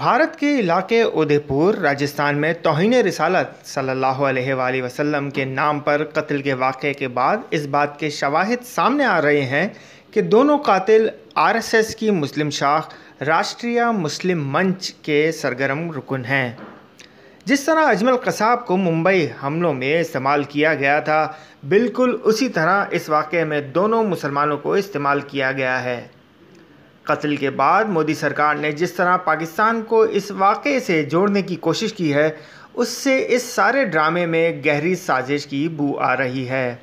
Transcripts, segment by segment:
भारत के इलाके उदयपुर, राजस्थान में तोहन रिसालत सल्लल्लाहु अलैहि वसल्लम के नाम पर कत्ल के वाक़े के बाद इस बात के शवाहद सामने आ रहे हैं कि दोनों कातिल आरएसएस की मुस्लिम शाख राष्ट्रीय मुस्लिम मंच के सरगर्म रुकन हैं। जिस तरह अजमल कसाब को मुंबई हमलों में इस्तेमाल किया गया था, बिल्कुल उसी तरह इस वाक़े में दोनों मुसलमानों को इस्तेमाल किया गया है। कत्ल के बाद मोदी सरकार ने जिस तरह पाकिस्तान को इस वाक़े से जोड़ने की कोशिश की है, उससे इस सारे ड्रामे में गहरी साजिश की बू आ रही है।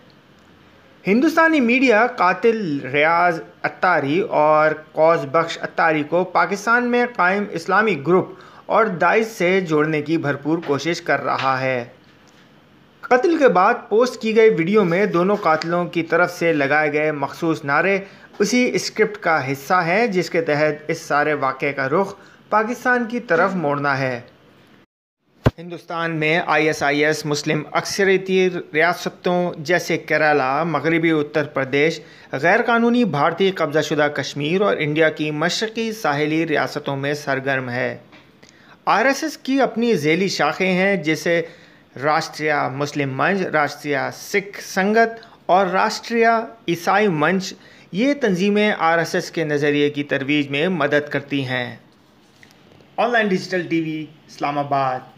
हिंदुस्तानी मीडिया कातिल रियाज अत्तारी और कौज बख्श अत्तारी को पाकिस्तान में कायम इस्लामी ग्रुप और दाइश से जोड़ने की भरपूर कोशिश कर रहा है। कत्ल के बाद पोस्ट की गई वीडियो में दोनों कातिलों की तरफ़ से लगाए गए मखसूस नारे उसी स्क्रिप्ट का हिस्सा हैं, जिसके तहत इस सारे वाक़े का रुख पाकिस्तान की तरफ़ मोड़ना है। हिंदुस्तान में आईएसआईएस मुस्लिम अक्सरती रियासतों जैसे केरला, मगरबी उत्तर प्रदेश गैर कानूनी भारतीय कब्जाशुदा कश्मीर और इंडिया की मशरक़ी साहली रियासतों में सरगर्म है। आरएसएस की अपनी झेली शाखें हैं, जिसे राष्ट्रीय मुस्लिम मंच, राष्ट्रीय सिख संगत और राष्ट्रीय ईसाई मंच, ये तंजीमें आरएसएस के नज़रिए की तरवीज में मदद करती हैं। Online digital TV, Islamabad.